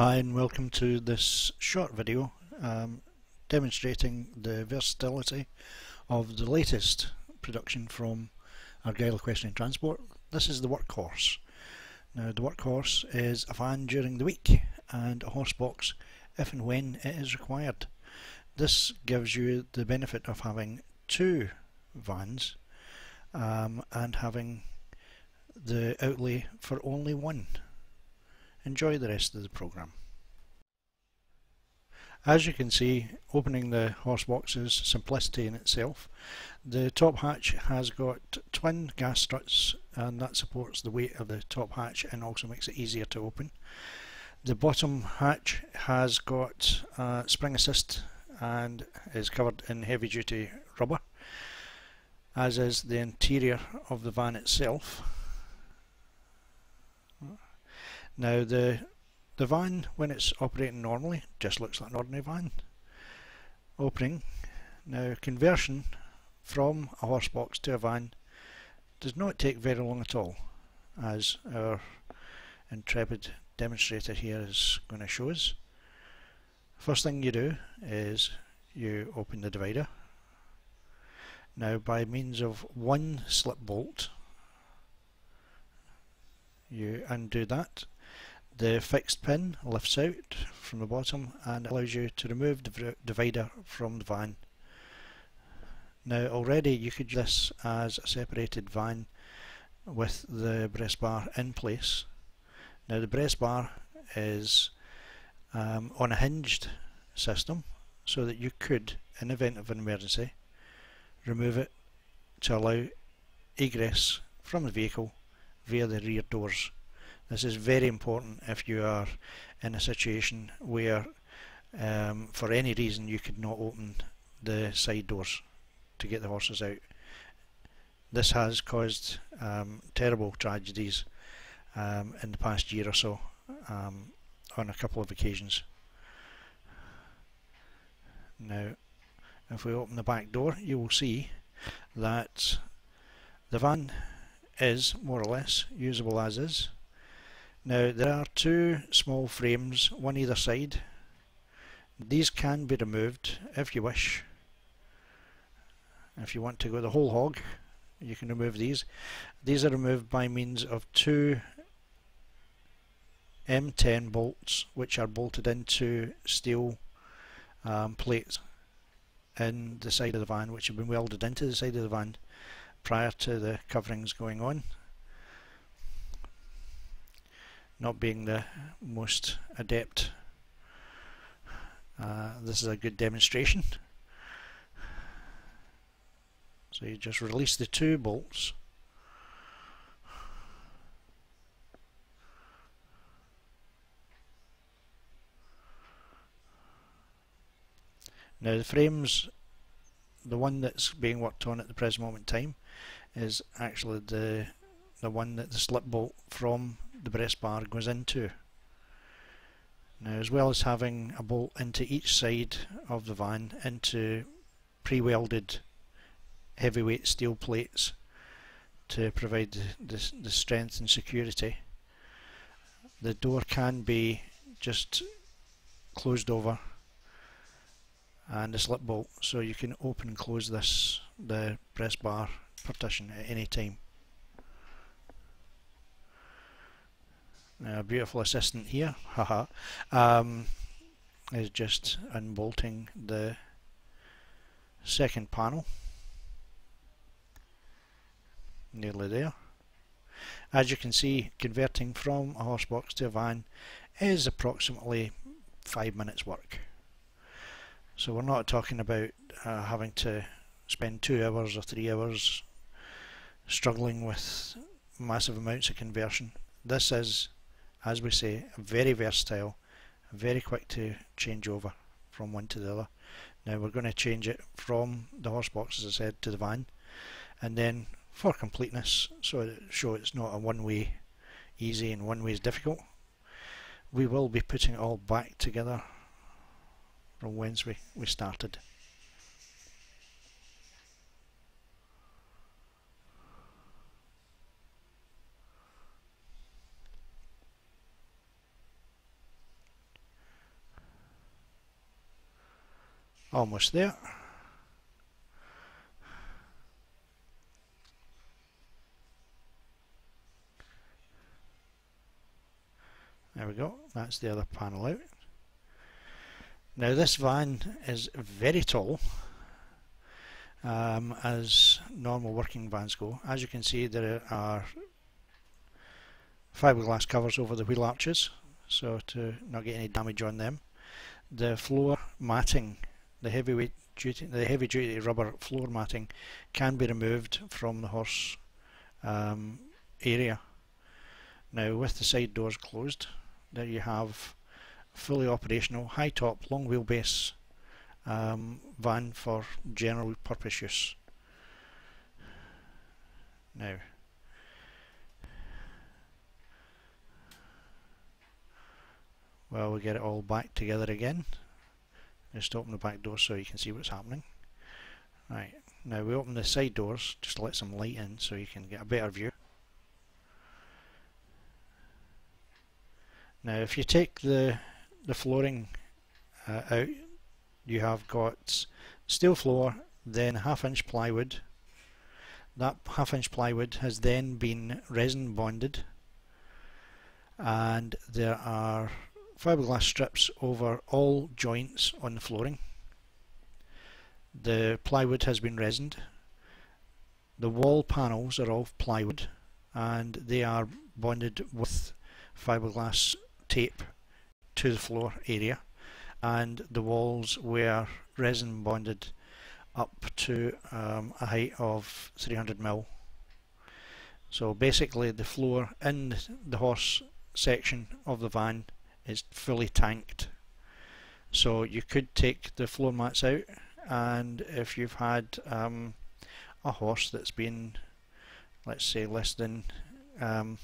Hi and welcome to this short video um, demonstrating the versatility of the latest production from Argyll Equestrian Transport. This is the workhorse. Now the workhorse is a van during the week and a horse box if and when it is required. This gives you the benefit of having two vans um, and having the outlay for only one. Enjoy the rest of the program. As you can see, opening the horse box is simplicity in itself. The top hatch has got twin gas struts and that supports the weight of the top hatch and also makes it easier to open. The bottom hatch has got uh, spring assist and is covered in heavy duty rubber as is the interior of the van itself now the the van when it's operating normally just looks like an ordinary van. Opening. Now conversion from a horse box to a van does not take very long at all as our intrepid demonstrator here is going to show us. First thing you do is you open the divider. Now by means of one slip bolt you undo that the fixed pin lifts out from the bottom and allows you to remove the divider from the van. Now already you could use this as a separated van with the breast bar in place. Now the breast bar is um, on a hinged system so that you could, in event of an emergency, remove it to allow egress from the vehicle via the rear doors. This is very important if you are in a situation where um, for any reason you could not open the side doors to get the horses out. This has caused um, terrible tragedies um, in the past year or so um, on a couple of occasions. Now if we open the back door you will see that the van is more or less usable as is now there are two small frames, one either side. These can be removed if you wish. If you want to go the whole hog, you can remove these. These are removed by means of two M10 bolts which are bolted into steel um, plates in the side of the van which have been welded into the side of the van prior to the coverings going on not being the most adept. Uh, this is a good demonstration. So you just release the two bolts. Now the frames, the one that's being worked on at the present moment in time is actually the the one that the slip bolt from the breast bar goes into. Now as well as having a bolt into each side of the van into pre-welded heavyweight steel plates to provide the, the strength and security. The door can be just closed over and a slip bolt so you can open and close this the breast bar partition at any time. A beautiful assistant here, haha, um, is just unbolting the second panel. Nearly there. As you can see, converting from a horse box to a van is approximately five minutes work. So we're not talking about uh, having to spend two hours or three hours struggling with massive amounts of conversion. This is as we say, very versatile, very quick to change over from one to the other. Now we're going to change it from the horse box, as I said, to the van, and then for completeness, so that show it's not a one-way easy and one way is difficult, we will be putting it all back together from whence we, we started. Almost there. There we go, that's the other panel out. Now this van is very tall um, as normal working vans go. As you can see there are fiberglass covers over the wheel arches so to not get any damage on them. The floor matting, the heavyweight duty, the heavy duty rubber floor matting can be removed from the horse um, area. Now with the side doors closed there you have fully operational high top long wheelbase um, van for general purpose use. Now well we get it all back together again just open the back door so you can see what's happening. Right now we open the side doors just to let some light in so you can get a better view. Now if you take the, the flooring uh, out you have got steel floor then half inch plywood. That half inch plywood has then been resin bonded and there are fiberglass strips over all joints on the flooring the plywood has been resined the wall panels are all plywood and they are bonded with fiberglass tape to the floor area and the walls were resin bonded up to um, a height of 300 mil. So basically the floor in the horse section of the van is fully tanked. So you could take the floor mats out and if you've had um, a horse that's been let's say less than um,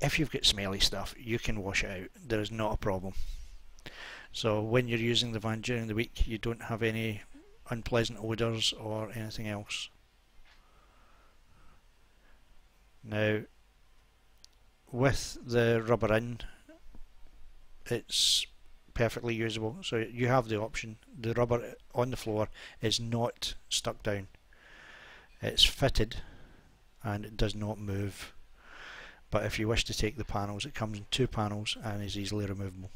if you've got smelly stuff you can wash it out. There is not a problem. So when you're using the van during the week you don't have any unpleasant odours or anything else. Now with the rubber in it's perfectly usable. So you have the option. The rubber on the floor is not stuck down. It's fitted and it does not move. But if you wish to take the panels it comes in two panels and is easily removable.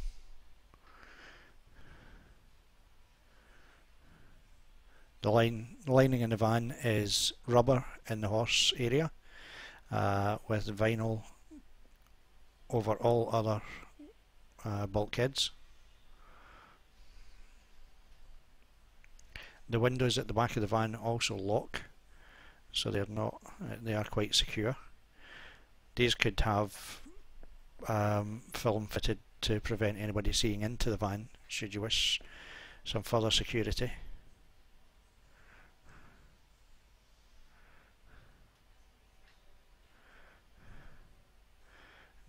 The line lining in the van is rubber in the horse area uh, with vinyl over all other uh, bulkheads. The windows at the back of the van also lock so they're not they are quite secure. These could have um, film fitted to prevent anybody seeing into the van should you wish some further security.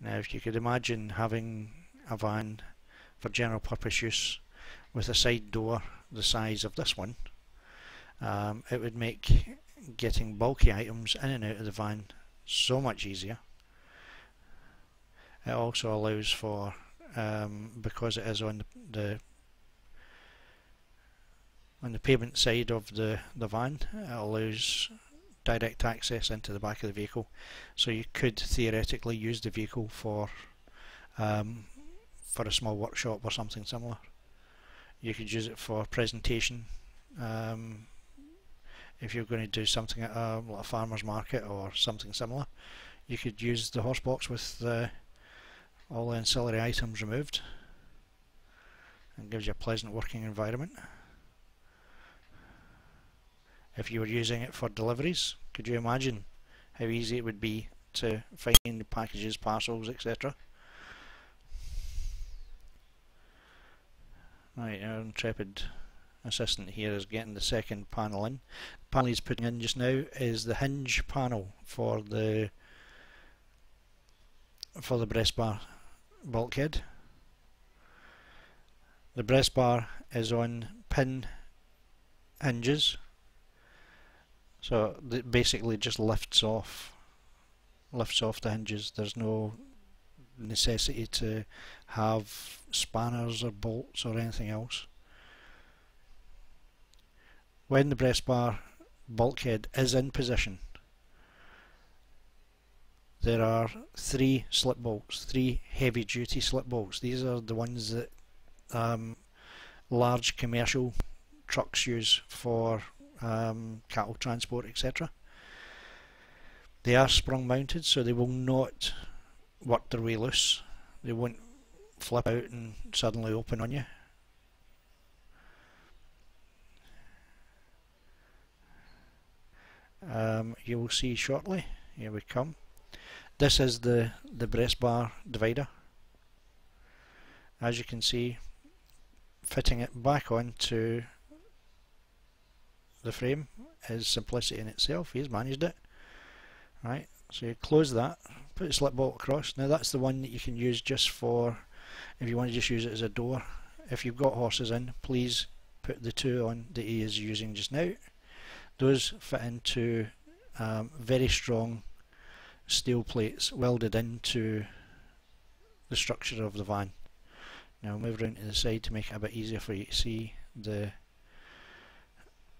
Now if you could imagine having a van for general purpose use with a side door the size of this one um, it would make getting bulky items in and out of the van so much easier it also allows for, um, because it is on the on the pavement side of the, the van, it allows direct access into the back of the vehicle. So you could theoretically use the vehicle for um, for a small workshop or something similar. You could use it for presentation um, if you're going to do something at a, like a farmer's market or something similar. You could use the horse box with the all the ancillary items removed and gives you a pleasant working environment. If you were using it for deliveries, could you imagine how easy it would be to find packages, parcels, etc. Right, our intrepid assistant here is getting the second panel in. The panel he's putting in just now is the hinge panel for the for the breast bar bulkhead. The breast bar is on pin hinges so it basically just lifts off lifts off the hinges there's no necessity to have spanners or bolts or anything else when the breast bar bulkhead is in position there are three slip bolts, three heavy duty slip bolts. These are the ones that um, large commercial trucks use for um, cattle transport etc. They are sprung mounted so they will not work their way loose. They won't flip out and suddenly open on you. Um, you will see shortly. Here we come. This is the, the breast bar divider. As you can see, fitting it back onto the frame is simplicity in itself. He's managed it. Right, so you close that, put the slip bolt across. Now that's the one that you can use just for if you want to just use it as a door. If you've got horses in, please put the two on that he is using just now. Those fit into um, very strong steel plates welded into the structure of the van. Now move around to the side to make it a bit easier for you to see the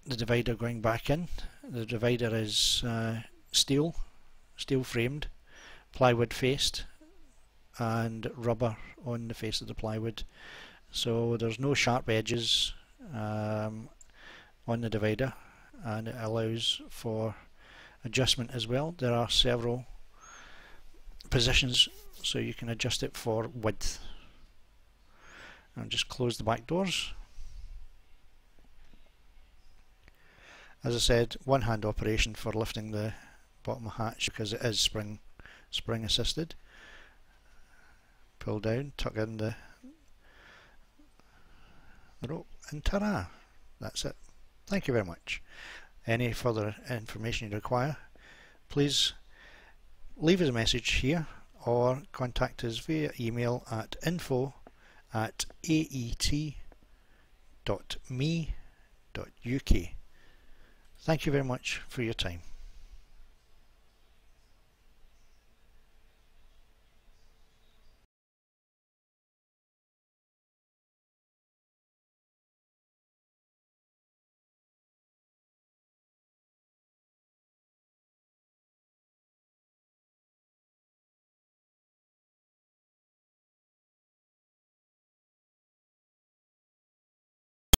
the divider going back in. The divider is uh, steel, steel framed, plywood faced and rubber on the face of the plywood. So there's no sharp edges um, on the divider and it allows for adjustment as well. There are several positions so you can adjust it for width. And just close the back doors. As I said one hand operation for lifting the bottom hatch because it is spring spring assisted pull down tuck in the rope and ta-da that's it thank you very much any further information you require please leave us a message here or contact us via email at info at aet.me.uk. Thank you very much for your time.